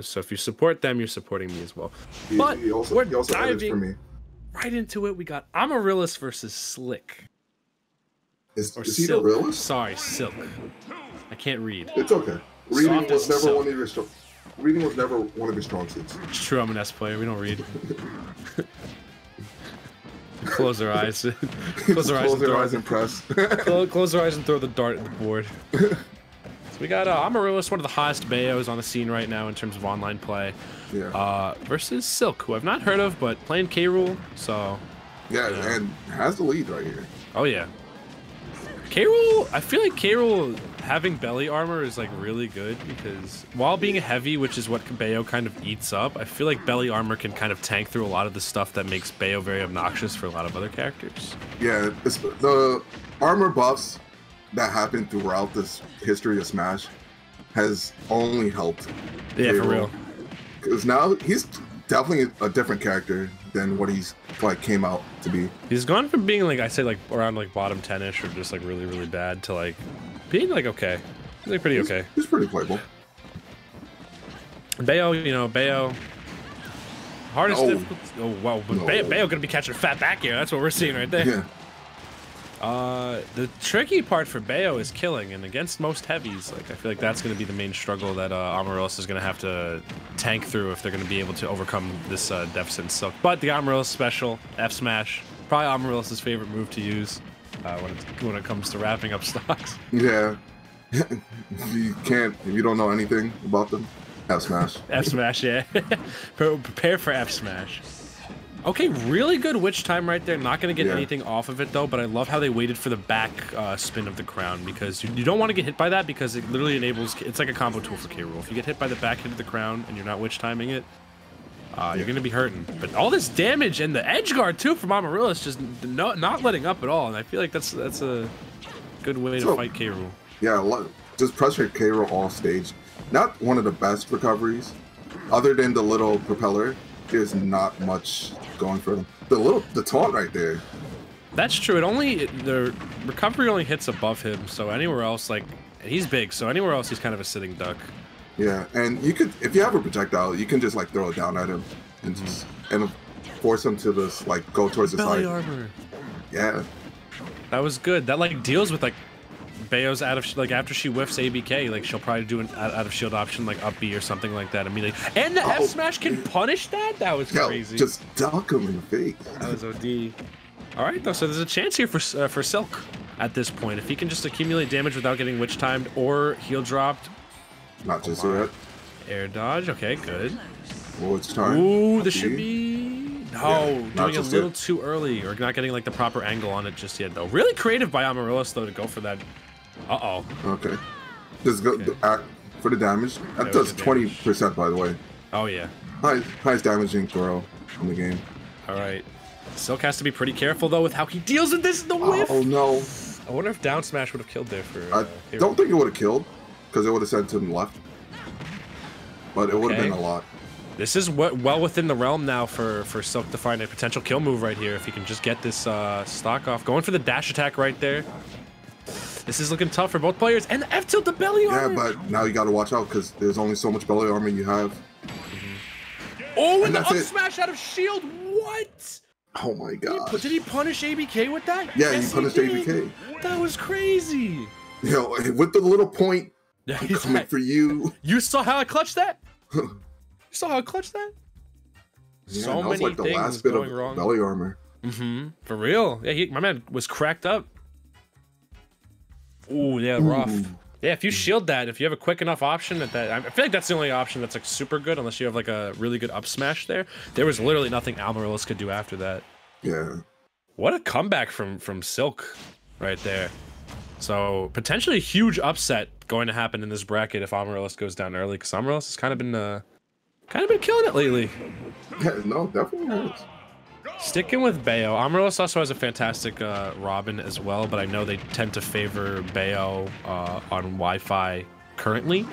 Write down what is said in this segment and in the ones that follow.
So if you support them, you're supporting me as well. He, But he also, we're he also edits for diving- me. Right into it, we got Amaryllis versus Slick. Is, Or is he Silk. realist? Sorry, Silk. I can't read. It's okay. Reading Soft was never silk. one of your strong. Reading was never one of your strong suits. It's true, I'm an S player. We don't read. close our eyes. close our eyes. Close and eyes and press. Close, close our eyes and throw the dart at the board. so we got uh, Amaryllis, one of the hottest Bayos on the scene right now in terms of online play, yeah. uh, versus Silk, who I've not heard of, but playing K. Rool. So, yeah, and has the lead right here. oh yeah. K. Rool, I feel like K. Rool having belly armor is like really good because while being heavy, which is what Bayo kind of eats up, I feel like belly armor can kind of tank through a lot of the stuff that makes Bayo very obnoxious for a lot of other characters. Yeah, the armor buffs that happened throughout this history of Smash has only helped. Yeah, for real. Because now he's definitely a different character than what he's like came out to be. He's gone from being like I say like around like bottom ten ish or just like really really bad to like being like okay, he's like pretty He's, okay. he's pretty playable. Bayo, you know Bayo, hardest No. difficult. Oh wow, but No. Bayo, Bayo gonna be catching fat back here. That's what we're seeing right there. Yeah. Uh, the tricky part for Bayo is killing, and against most heavies, like I feel like that's gonna be the main struggle that uh, Amaryllis is gonna have to tank through if they're gonna be able to overcome this uh, deficit Silk. But the Amaryllis special F smash, probably Amaryllis' favorite move to use uh, when it when it comes to wrapping up stocks. Yeah. you can't if you don't know anything about them. F smash. F smash, yeah. Pre- Prepare for F smash. Okay, really good witch time right there. Not going to get Yeah. anything off of it though, but I love how they waited for the back uh, spin of the crown because you, you don't want to get hit by that because it literally enables. It's like a combo tool for K. Rool. If you get hit by the back hit of the crown and you're not witch timing it, uh, you're going to be hurting. But all this damage and the edge guard too from Amaryllis just no, not letting up at all, and I feel like that's that's a good way to fight K. Rool. Yeah, just pressure Cairo all stage. Not one of the best recoveries. Other than the little propeller, there's not much going for them. The little the taunt right there. That's true. It only the recovery only hits above him, so anywhere else, like he's big, so anywhere else he's kind of a sitting duck. Yeah, and you could if you have a projectile, you can just like throw it down at him and just mm-hmm. and force him to this like go towards the Belly side. armor. Yeah, That was good. That like deals with like Bayo's out of like after she whiffs ABK, like she'll probably do an out, out of shield option like up B or something like that immediately. And the Oh. F smash can punish that. That was yeah, crazy. just duck him in the face. That was OD. All right, though. So there's a chance here for uh, for Silk at this point. If he can just accumulate damage without getting witch timed or heal dropped, Not just my. yet. air dodge. Okay, good. Well, it's time. Ooh, this should be no, Yeah, doing it a little yet. too early or not getting like the proper angle on it just yet though. Really creative by Amaryllis though to go for that. Uh oh. Okay. Just go Okay. act for the damage. That does 20%, by the way. Oh yeah. High, highest damaging throw in the game. All right. Silk has to be pretty careful though with how he deals with this the whiff. Oh no! I wonder if down smash would have killed there for. I Uh, Hero. don't think it would have killed because it would have sent him left. But it would have been a lot. This is well within the realm now for for Silk to find a potential kill move right here if he can just get this uh, stock off. Going for the dash attack right there. This is looking tough for both players. And the F tilt the belly Yeah, armor. Yeah, but now you got to watch out because there's only so much belly armor you have. oh, and, and the up it. smash out of shield. What? Oh my god! pu- did he punish ABK with that? Yeah, he punished did. ABK. That was crazy. You know, with the little point Yeah, I'm coming like, for you. you saw how I clutched that? you saw how I clutched that? Yeah, so that was many like the things last bit going of wrong. belly armor. Mm-hmm. For real. Yeah, he, my man was cracked up. Ooh, yeah, rough. Ooh. Yeah, if you shield that, if you have a quick enough option at that, I feel like that's the only option that's like super good, unless you have like a really good up smash there. There was literally nothing Amaryllis could do after that. Yeah. What a comeback from from Silk, right there. So potentially a huge upset going to happen in this bracket if Amaryllis goes down early, because Amaryllis has kind of been uh, kind of been killing it lately. Yeah, no, definitely is. Sticking with Bayo, Amaryllis also has a fantastic uh, Robin as well, but I know they tend to favor Bayo uh, on Wi-Fi currently.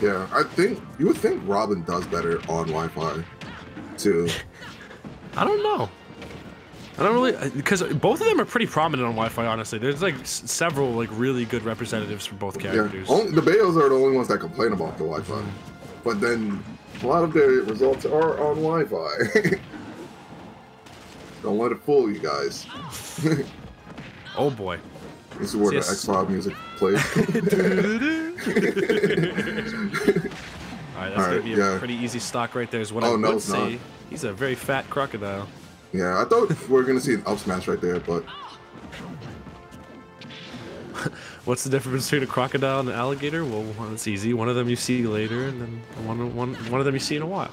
Yeah, I think you would think Robin does better on Wi-Fi, too. I don't know. I don't really because both of them are pretty prominent on Wi-Fi. Honestly, there's like s- several like really good representatives for both yeah, characters. only, the Bayos are the only ones that complain about the Wi-Fi. but then a lot of their results are on Wi-Fi. Don't let it fool you guys. Oh boy. This is where the. X Five music plays. All right, that's All gonna right, be a yeah. pretty easy stock right there. Is what Oh, I no, would it's not. say. He's a very fat crocodile. yeah, I thought we were gonna see an up smash right there, but What's the difference between a crocodile and an alligator? Well, it's easy. One of them you see later, and then one one one of them you see in a while.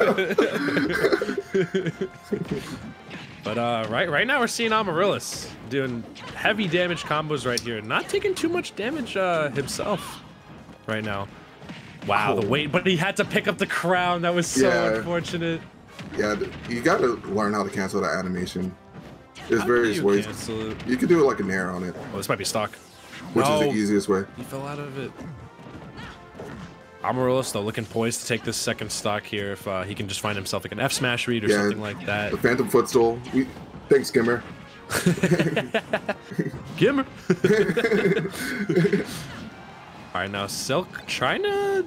oh. But uh, right right now we're seeing Amaryllis doing heavy damage combos right here, not taking too much damage uh, himself right now. Wow, the Oh. weight, but he had to pick up the crown. That was so Yeah. unfortunate. Yeah, you gotta learn how to cancel that animation. There's How various you ways. cancel it? You could do it like an air on it, Oh, this might be stock. which No. is the easiest way. He fell out of it. Amaryllis though looking poised to take this second stock here if uh, he can just find himself like an F smash read or Yeah. something like that. The Phantom Footstool. We, thanks, Gimmer. Gimmer. All right, now Silk trying to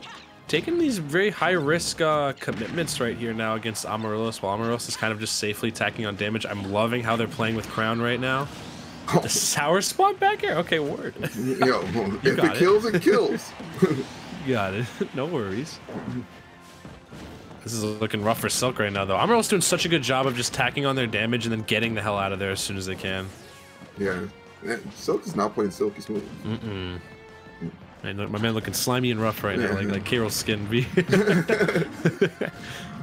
taking these very high risk uh, commitments right here now against Amaryllis, while Amaryllis is kind of just safely tacking on damage. I'm loving how they're playing with Crown right now. Oh, The sour spot back here. Okay, word. yo, if it it. kills, it kills. Got it. no worries. This is looking rough for Silk right now, though. Amaryllis doing such a good job of just tacking on their damage and then getting the hell out of there as soon as they can. yeah. Man, Silk is not playing silky smooth. Mm-mm. I know, my man looking slimy and rough right now, like Yeah. like Carol's skin be.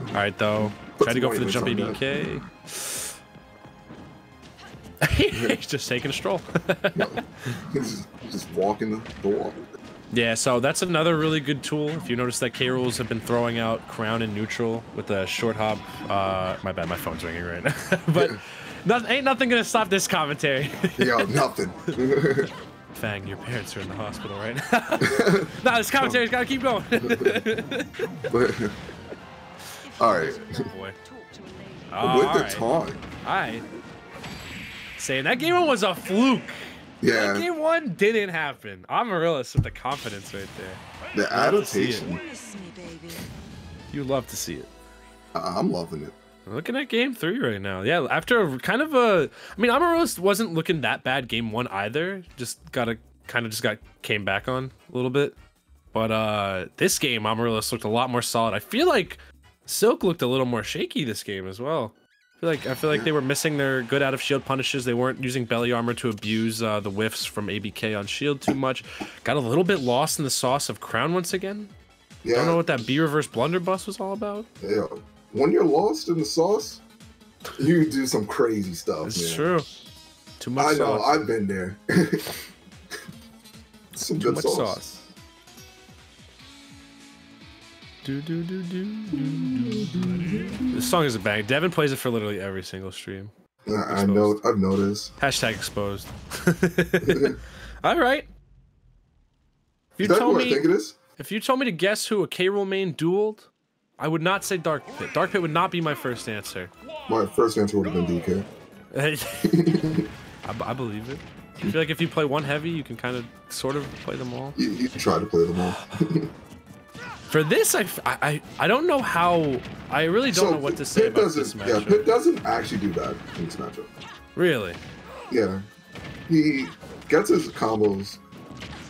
All right, though. Put Try to go for the white jump ABK. He's just taking a stroll. No. He's just, just walking the, the walk. Yeah, so that's another really good tool. If you notice that K Rools have been throwing out crown and neutral with a short hop. Uh, my bad, my phone's ringing right now. but not, ain't nothing gonna stop this commentary. Yo, nothing. Fang, your parents are in the hospital right now. nah, this commentary's gotta keep going. but, all right. Oh boy. With All the right. taunt. Alright. Saying that game was a fluke. That Yeah, game one didn't happen. Amaryllis with the confidence right there. the love to see it. adaptation. Kiss me, baby. You love to see it. I- I'm loving it. Looking at game three right now. Yeah, after a, kind of a. I mean, Amaryllis wasn't looking that bad game one either. Just got a. Kind of just got. Came back on a little bit. But uh this game, Amaryllis looked a lot more solid. I feel like Silk looked a little more shaky this game as well. I feel like I feel like they were missing their good out of shield punishes. They weren't using belly armor to abuse uh, the whiffs from ABK on shield too much. Got a little bit lost in the sauce of Crown once again. Yeah. Don't know what that B reverse blunderbuss was all about. yeah. When you're lost in the sauce, you do some crazy stuff. It's man. true. Too much sauce. I know. sauce. I've been there. some Too good much sauce. sauce. Do, do, do, do. This song is a bang. Devin plays it for literally every single stream. I, I know. I've noticed. Hashtag exposed. All right. If you told me, think it is? if you told me to guess who a K Rool main dueled, I would not say Dark Pit. Dark Pit would not be my first answer. My first answer would have been DK. I, I believe it. I feel like if you play one heavy, you can kind of sort of play them all. You, you try to play them all. For this, I, I, I don't know how. I really don't know what to say Pit about doesn't, this Yeah, matchup. Pit doesn't actually do bad in this matchup. Really? Yeah, he gets his combos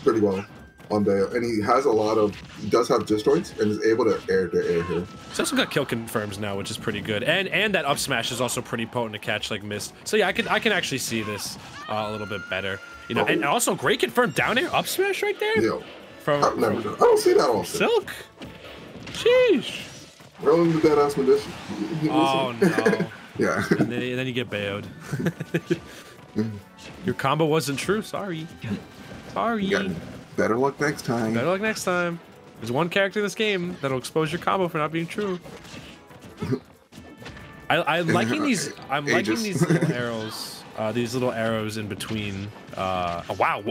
pretty well on Bayo, and he has a lot of. He does have disjoints and is able to air to air here. He's also got kill confirms now, which is pretty good, and and that up smash is also pretty potent to catch like mist. So yeah, I can I can actually see this uh, a little bit better. You know, Oh. and also great confirmed down air up smash right there Yo, from, I've never done. I don't see that often. Silk. Sheesh. Rolling the dead ass magician. Oh no. yeah. and, then, and then you get bayoed. Your combo wasn't true. Sorry. Sorry. Better luck next time. Better luck next time. There's one character in this game that'll expose your combo for not being true. I, I'm liking these. I'm liking these little arrows. Uh, these little arrows in between. Uh, oh, wow.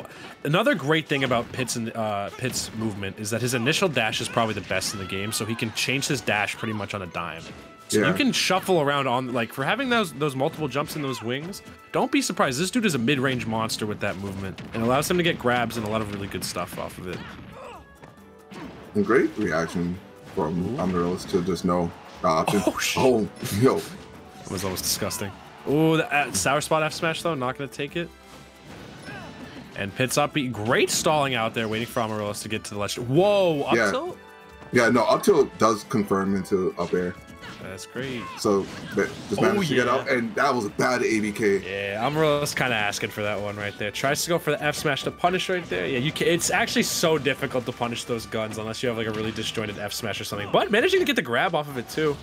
Another great thing about Pit's and uh, Pit's movement is that his initial dash is probably the best in the game, so he can change his dash pretty much on a dime. So Yeah. you can shuffle around on like for having those those multiple jumps in those wings. Don't be surprised. This dude is a mid-range monster with that movement and allows him to get grabs and a lot of really good stuff off of it. And great reaction from Amaryllis to just know the option. Oh, shit. Oh, yo. It was almost disgusting. Ooh, the uh, sour spot F smash though, not gonna take it. And pits up, great stalling out there, waiting for Amaryllis to get to the ledge. Whoa, up Yeah. tilt? Yeah, no, up tilt does confirm into up air. That's great. So but just Oh, managed to get yeah. out, and that was a bad ABK. Yeah, Amaryllis kind of asking for that one right there. Tries to go for the F smash to punish right there. Yeah, you can, it's actually so difficult to punish those guns unless you have like a really disjointed F smash or something. But managing to get the grab off of it too.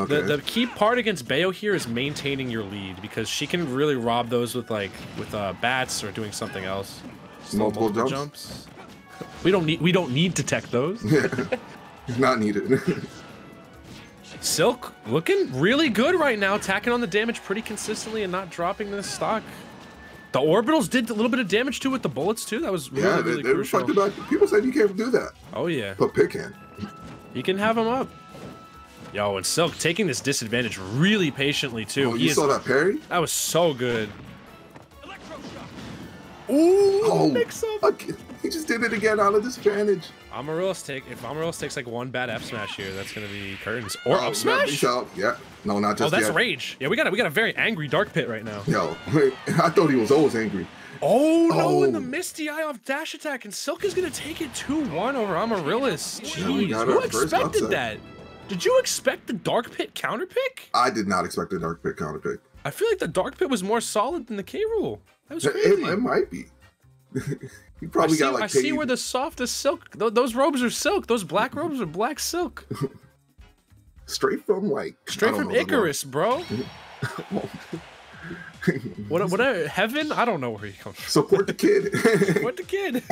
Okay. The, the key part against Bayo here is maintaining your lead because she can really rob those with like with uh, bats or doing something else. Still Multiple jumps? We don't need we don't need to tech those. Not needed. Silk looking really good right now, tacking on the damage pretty consistently and not dropping the stock. The orbitals did a little bit of damage too with the bullets too. That was really yeah, really they, they crucial. People said you can't do that, Oh yeah, but pick can. you can have him up. Yo, and Silk taking this disadvantage really patiently too. Oh, He you is- saw that parry? That was so good. Ooh, Oh, mix up. he just did it again out of disadvantage. Amaryllis take if Amaryllis takes like one bad F smash here, that's gonna be curtains or Oh, up smash. out. Yeah, no, not oh, just. Oh, that's yet. rage. Yeah, we got a, we got a very angry dark pit right now. Yo, I thought he was always angry. Oh no! And oh. the Oh. Misty Eye off dash attack, and Silk is gonna take it 2-1 over Amaryllis. Jeez, got who expected upset. that? Did you expect the dark pit counter pick? I did not expect the dark pit counter pick. I feel like the dark pit was more solid than the K Rool. That was It, crazy. it might be. I probably see, got like I see where the SoftAsSilque. th- those robes are silk. Those black robes are black silk. straight from like Straight from know the word. Icarus, bro. what? What? Heaven? I don't know where he comes from. Support the kid. What the kid?